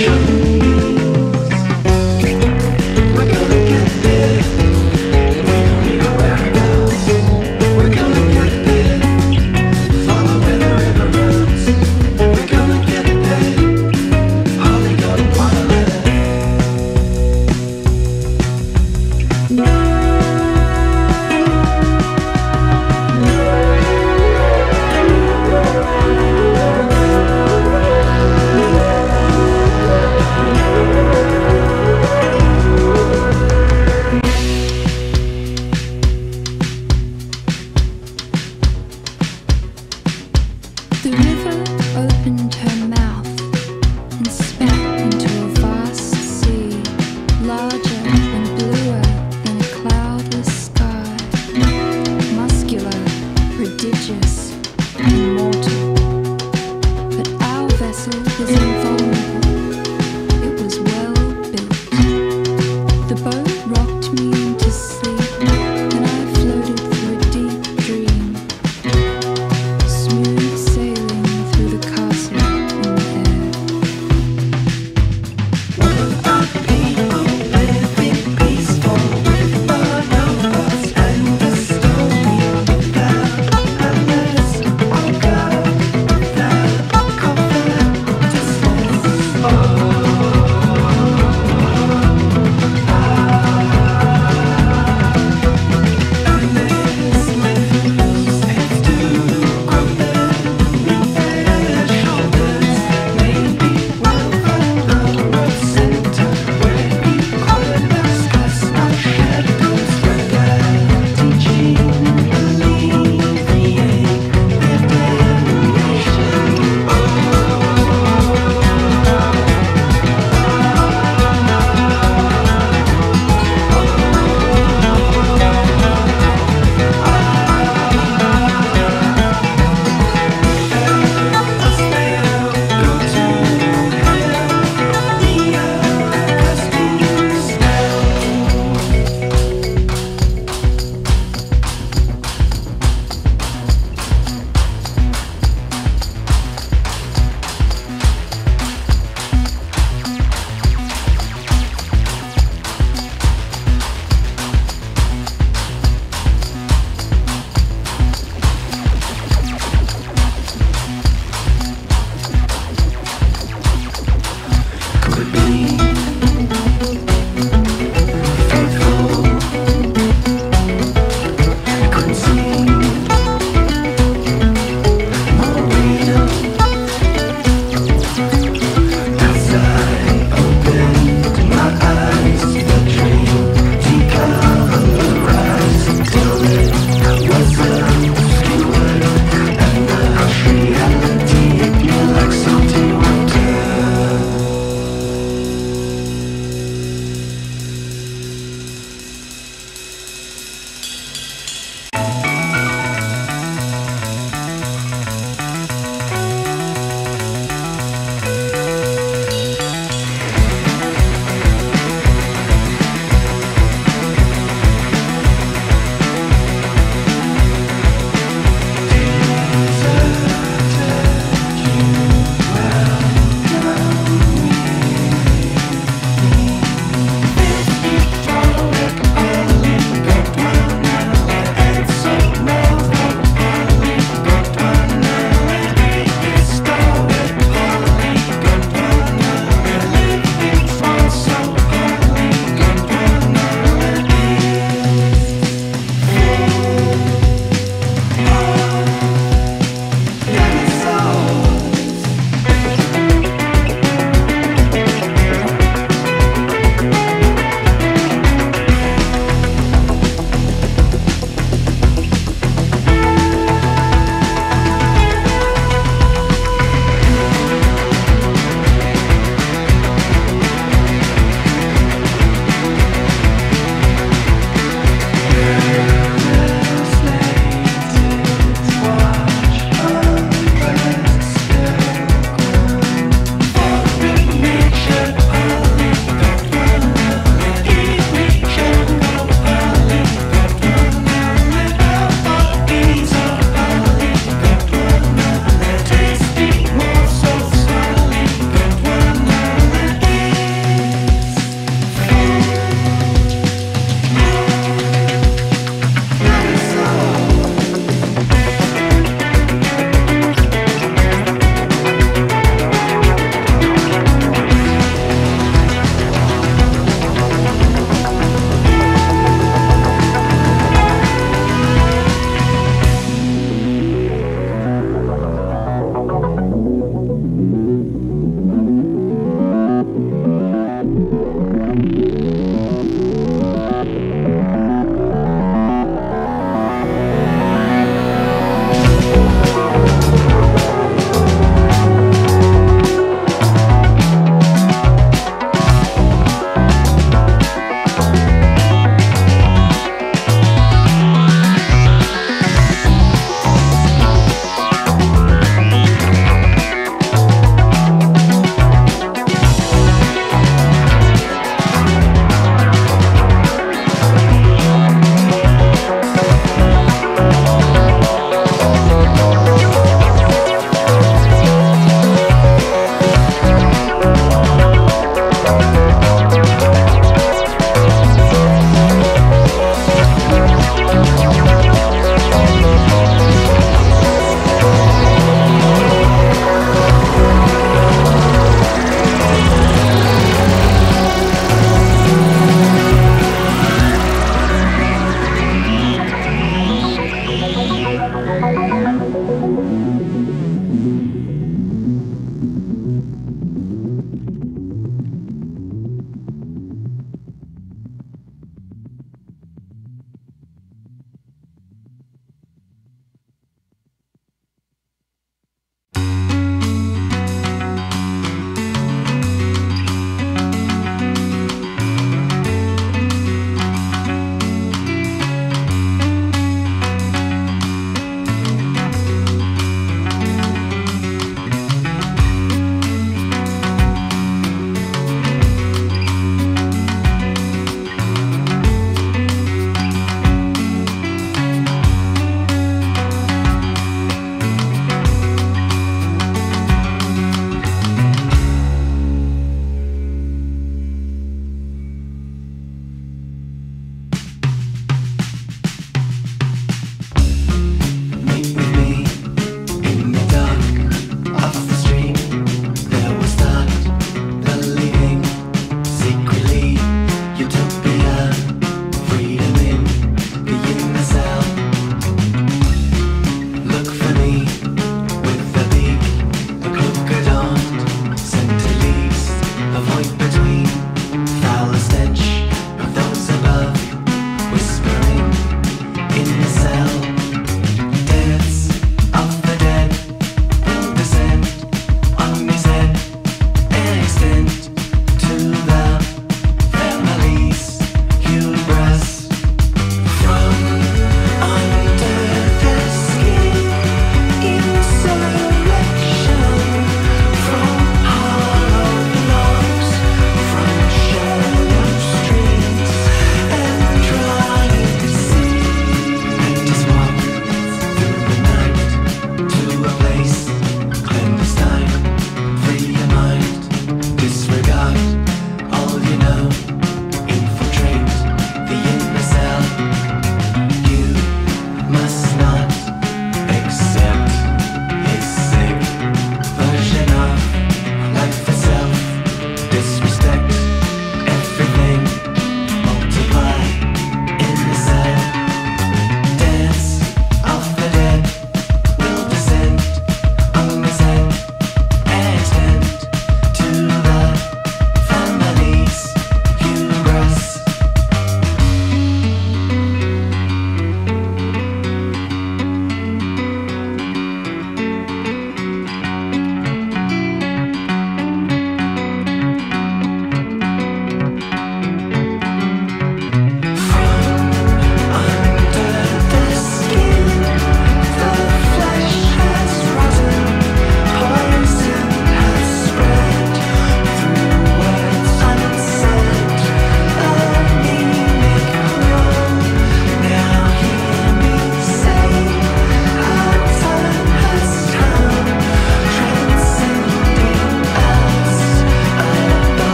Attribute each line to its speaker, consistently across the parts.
Speaker 1: should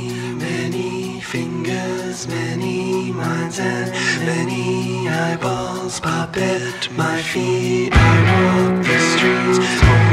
Speaker 1: many, fingers, many minds and many eyeballs pop at my feet. I walk the streets.